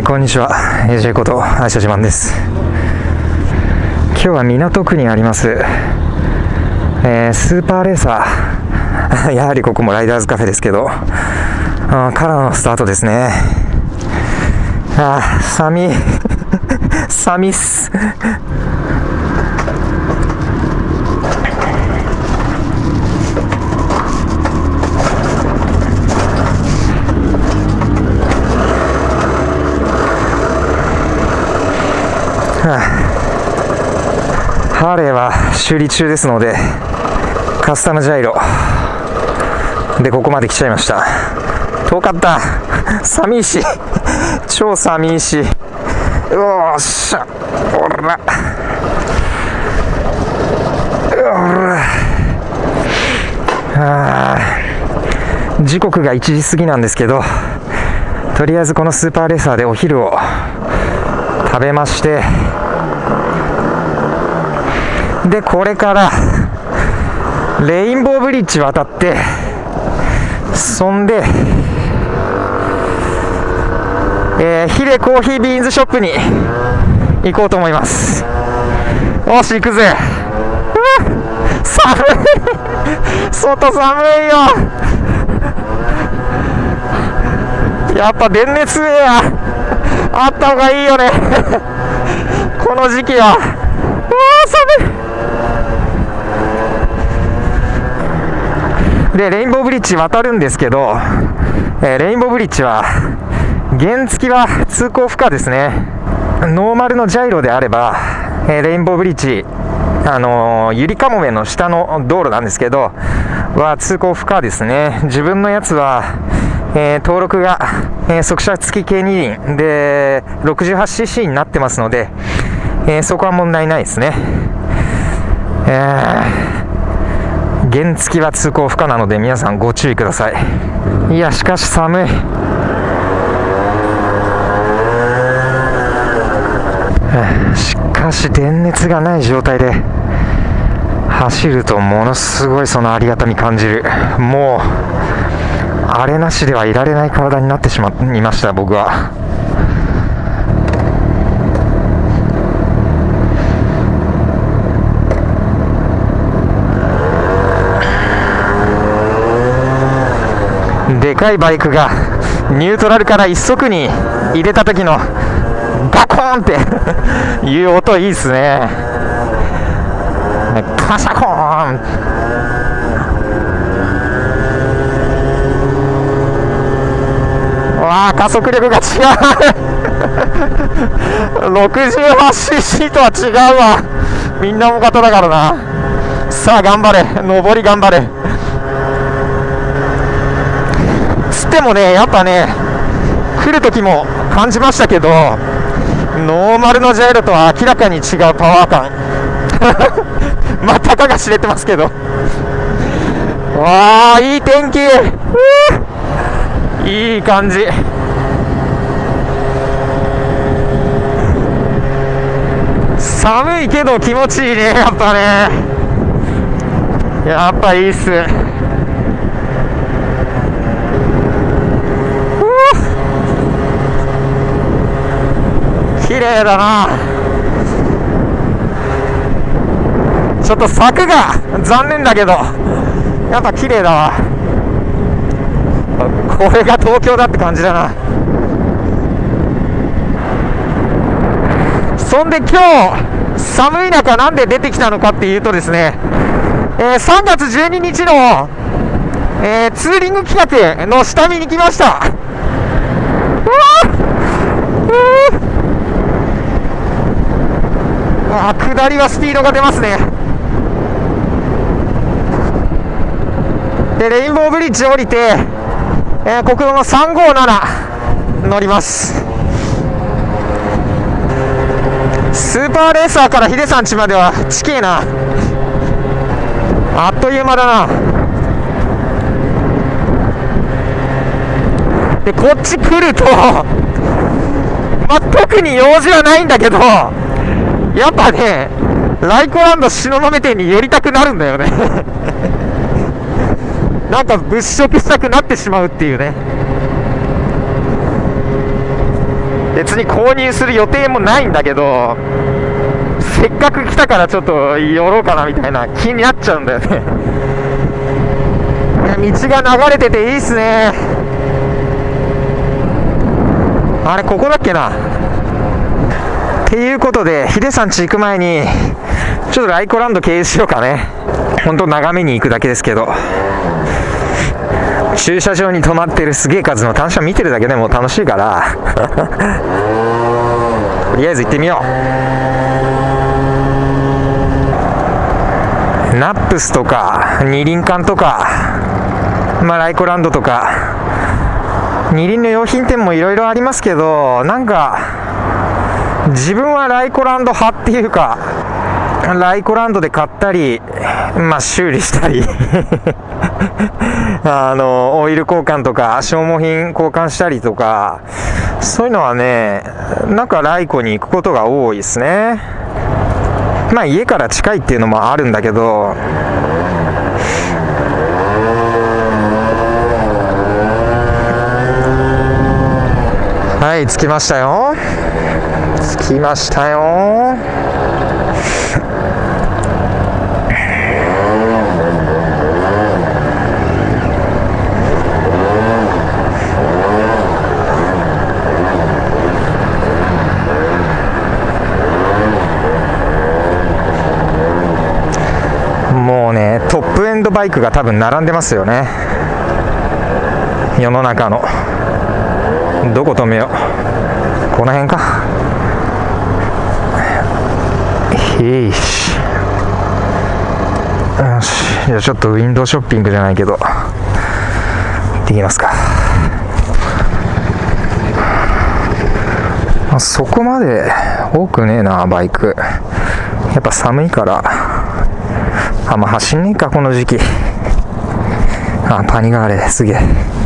えーこんにちは。AJ こと愛車自慢です。今日は港区にあります、えースーパーレーサー。やはりここもライダーズカフェですけどあからのスタートですね。あー寒い寒いっす。ハーレーは修理中ですのでカスタムジャイロ。でここまで来ちゃいました。遠かった。寒い。し超寒い。しうおーっしゃ。おら。うおら。あ時刻が1時過ぎなんですけどとりあえずこのスーパーレーサーでお昼を食べましてでこれからレインボーブリッジ渡ってそんで、えーヒレコーヒービーンズショップに行こうと思います。よし行くぜ。寒い。外寒いよ。やっぱ電熱エアあった方がいいよね。この時期はうわ寒いでレインボーブリッジ渡るんですけど、えーレインボーブリッジは原付は通行不可ですね。ノーマルのジャイロであれば、えーレインボーブリッジあのーゆりかもめの下の道路なんですけどは通行不可ですね。自分のやつは、えー登録が、えー速射付き系二輪で 68cc になってますので、えーそこは問題ないですね。えー原付は通行不可なので皆さんご注意ください。いやしかし寒い。しかし電熱がない状態で走るとものすごいそのありがたみ感じる。もうあれなしではいられない体になってしまいました僕は。でかいバイクがニュートラルから一足に入れた時のガコーンって いう音いいっすね。カシャコーン。わあ加速力が違う。68cc とは違うわ。みんなも方だからな。さあ頑張れ。上り頑張れつってもねやっぱね来る時も感じましたけどノーマルのジャイロとは明らかに違うパワー感。まあたかが知れてますけど。わあいい天気。いい感じ。寒いけど気持ちいいねやっぱね。やっぱいいっす。綺麗だな。ちょっと柵が残念だけどやっぱ綺麗だわ。これが東京だって感じだな。そんで今日寒い中なんで出てきたのかっていうとですね、えー3月12日の、えーツーリング企画の下見に来ました。うわーうーあ下りはスピードが出ますね。でレインボーブリッジ降りて、えー国道の357乗ります。スーパーレーサーからヒデさん家までは近えな。あっという間だな。でこっち来ると まあ、特に用事はないんだけどやっぱねライコランド東雲店に寄りたくなるんだよね。なんか物色したくなってしまうっていうね。い別に購入する予定もないんだけどせっかく来たからちょっと寄ろうかなみたいな気になっちゃうんだよね。道が流れてていいっすね。あれここだっけな？っていうことでヒデさん家行く前にちょっとライコランド経由しようかね。ほんと眺めに行くだけですけど。駐車場に止まってるすげえ数の単車見てるだけでも楽しいから。とりあえず行ってみよう。ナップスとか2りんかんとかまあライコランドとか二輪の用品店もいろいろありますけどなんか自分はライコランド派っていうかライコランドで買ったり、まあ、修理したり あの、オイル交換とか、消耗品交換したりとか、そういうのはね、なんかライコに行くことが多いですね。まあ、家から近いっていうのもあるんだけど、はい、着きましたよ。着きましたよ。もうね、トップエンドバイクが多分並んでますよね。世の中の。どこ止めよう。この辺か。へいし。よし。じゃあちょっとウィンドウショッピングじゃないけど、行ってきますか。あ、そこまで多くねえな、バイク。やっぱ寒いから、あんま走んねえか、この時期。あ、パニガーレ、すげえ。